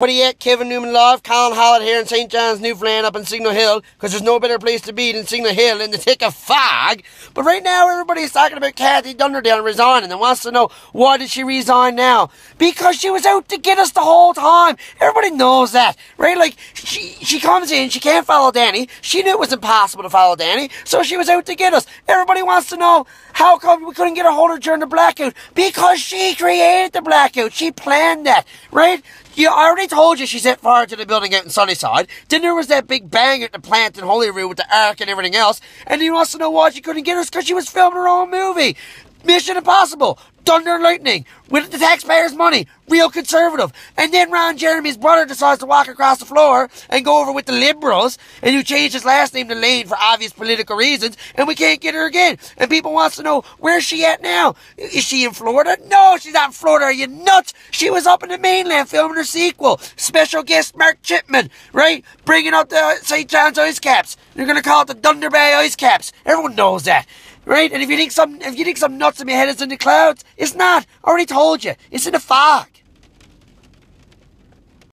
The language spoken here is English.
28 Kevin Newman Live, Colin Hollett here in St. John's, Newfoundland up in Signal Hill, because there's no better place to be than Signal Hill in the thick of fog. But right now everybody's talking about Kathy Dunderdale resigning and wants to know why did she resign now? Because she was out to get us the whole time. Everybody knows that, right? Like, she, she comes in, she can't follow Danny. She knew it was impossible to follow Danny, so she was out to get us. Everybody wants to know how come we couldn't get a hold of her during the blackout? Because she created the blackout. She planned that, right? You already told you she set fire to the building out in Sunnyside. Then there was that big bang at the plant in Holyrood with the arc and everything else. And you to know why she couldn't get us because she was filming her own movie. Mission Impossible, Thunder and Lightning, with the taxpayers' money, real conservative. And then Ron Jeremy's brother decides to walk across the floor and go over with the Liberals, and you change his last name to Lane for obvious political reasons, and we can't get her again. And people wants to know, where's she at now? Is she in Florida? No, she's not in Florida, are you nuts? She was up in the mainland filming her sequel. Special guest Mark Chipman, right? Bringing out the St. John's Ice Caps. They're gonna call it the Thunder Bay Ice Caps. Everyone knows that right? And if you think some, if you think some nuts in my head is in the clouds, it's not. I already told you. It's in the fog.